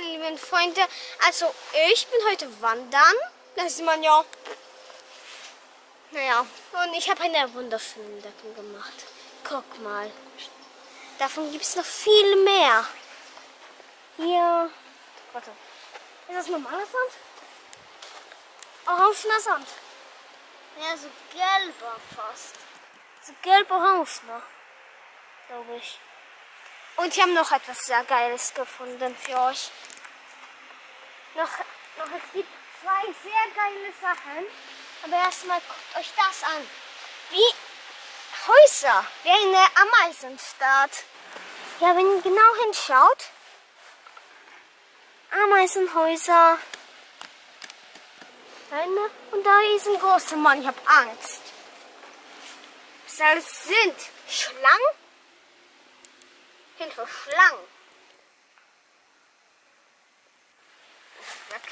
meine lieben Freunde. Also, ich bin heute wandern. Das sieht man ja. Naja, und ich habe eine wunderschöne Entdeckung gemacht. Guck mal. Davon gibt es noch viel mehr. Hier. Warte. Ist das normaler Sand? Orangener Sand. Ja, so gelber fast. So gelb-orange, ne? Glaube ich. Und ich habe noch etwas sehr Geiles gefunden für euch. Noch, noch es gibt zwei sehr geile Sachen. Aber erstmal guckt euch das an. Wie Häuser, wie eine Ameisenstadt. Ja, wenn ihr genau hinschaut, Ameisenhäuser. Eine, und da ist ein großer Mann, ich habe Angst. Was alles sind? Schlangen? Hilfe, Schlangen. Weg.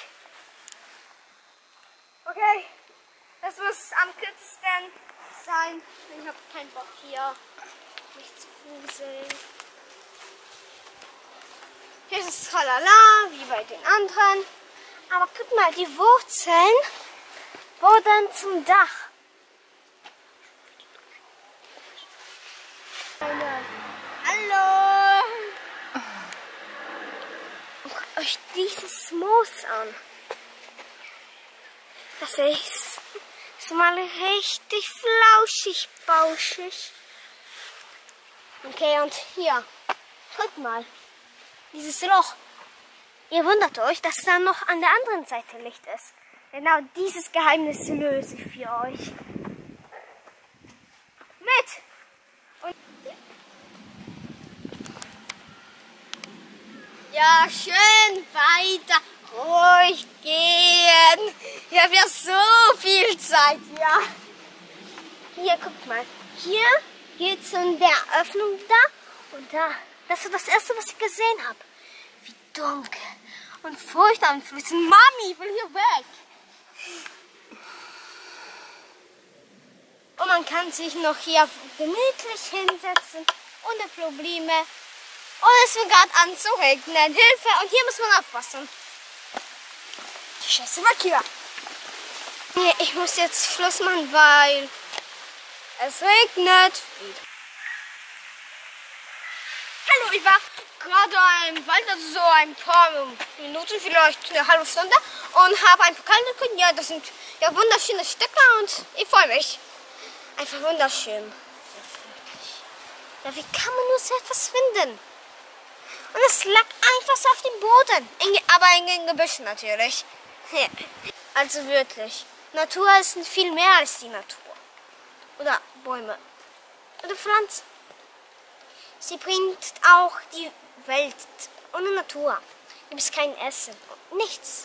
Okay, das muss am kürzesten sein. Ich habe keinen Bock hier, mich zu gruseln. Hier ist es tralala, wie bei den anderen. Aber guck mal, die Wurzeln wurden zum Dach. Hallo! Und guckt euch dieses Moos an. Das ist, ist mal richtig flauschig, bauschig. Okay, und hier, guck mal, dieses Loch. Ihr wundert euch, dass da noch an der anderen Seite Licht ist. Genau dieses Geheimnis löse ich für euch. Mit! Ja, schön weiter ruhig gehen. Ich habe ja so viel Zeit, ja. Hier, guckt mal. Hier geht's in der Öffnung da und da. Das ist das erste, was ich gesehen habe. Wie dunkel und furchteinflößend. Mami, ich will hier weg. Und man kann sich noch hier gemütlich hinsetzen, ohne Probleme. Und es fängt gerade an zu regnen. Hilfe! Und hier muss man aufpassen. Die Scheiße weg hier. Nee, ich muss jetzt Schluss machen, weil es regnet. Hallo, ich war gerade im Wald, also so ein paar Minuten, vielleicht eine halbe Stunde und habe ein Pokal gefunden. Ja, das sind ja wunderschöne Stücke und ich freue mich. Einfach wunderschön. Ja, wie kann man nur so etwas finden? Und es lag einfach so auf dem Boden. In, aber in den Gebüschen natürlich. Also wirklich. Natur ist viel mehr als die Natur. Oder Bäume. Oder Pflanzen. Sie bringt auch die Welt. Ohne Natur gibt es kein Essen. Nichts.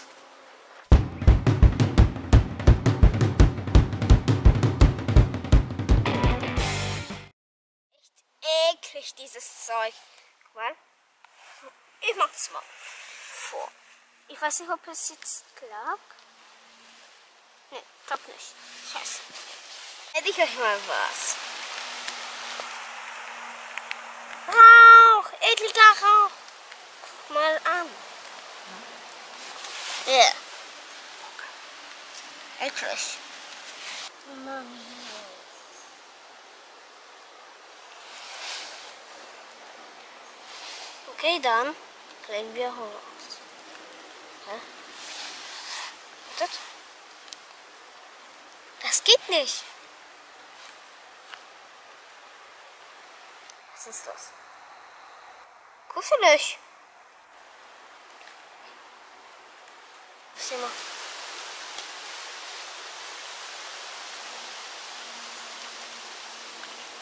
Echt eklig, dieses Zeug. Mal. Ich mach das mal vor. Ich weiß nicht, ob es jetzt klappt. Ne, klappt nicht. Scheiße. Hätte ich euch mal was. Rauch! Ekliger Rauch! Guck mal an. Ja. Yeah. Eklig. Mami. Okay, dann kriegen wir Hunger. Hä? Das? das geht nicht. Was ist das? Kuschelig. Sieh mal.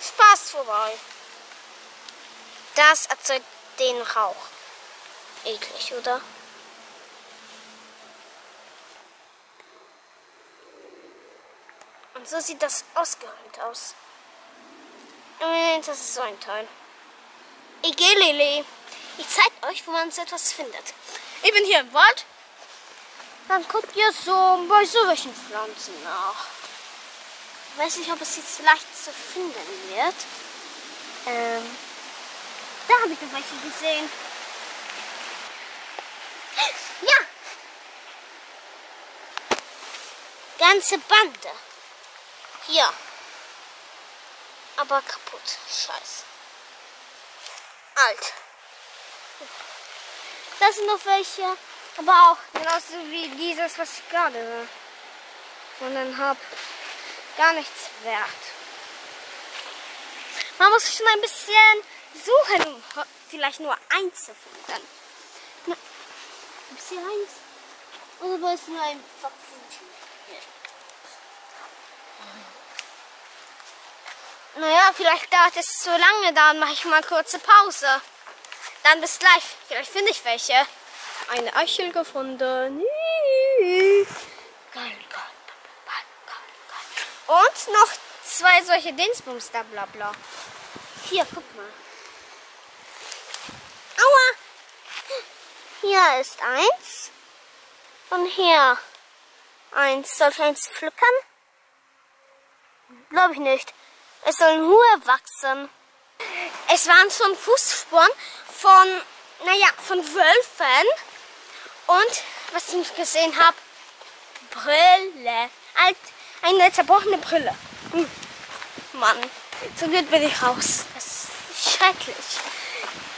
Spaß vorbei. Das erzeugt den Rauch. Eklig, oder? Und so sieht das ausgehöhlt aus. Das ist so ein Teil. Igelele. Ich zeig euch, wo man so etwas findet. Ich bin hier im Wald. Dann guckt ihr so bei solchen Pflanzen nach. Ich weiß nicht, ob es jetzt leicht zu finden wird. Ähm, da habe ich noch welche gesehen. Ganze Bande. Hier. Aber kaputt. Scheiße. Alt. Das sind noch welche. Aber auch genauso wie dieses, was ich gerade sondern habe. Gar nichts wert. Man muss schon ein bisschen suchen, um vielleicht nur eins zu finden. Gibt es hier eins? Oder war es nur ein Fucking Naja, vielleicht dauert es so lange, dann mache ich mal kurze Pause. Dann bis gleich. Vielleicht finde ich welche. Eine Eichel gefunden. Und noch zwei solche Dingsbums da, bla bla. Hier, guck mal. Aua! Hier ist eins. Und hier eins. Soll ich eins pflücken? Glaube ich nicht. Es sollen Ruhe wachsen. Es waren schon Fußspuren von, naja, von Wölfen. Und, was ich nicht gesehen habe, Brille. Alt, eine zerbrochene Brille. Hm. Mann, so gut bin ich raus. Das ist schrecklich.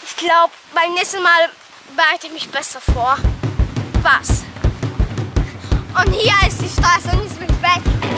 Ich glaube, beim nächsten Mal bereite ich mich besser vor. Was? Und hier ist die Straße und jetzt bin ich weg.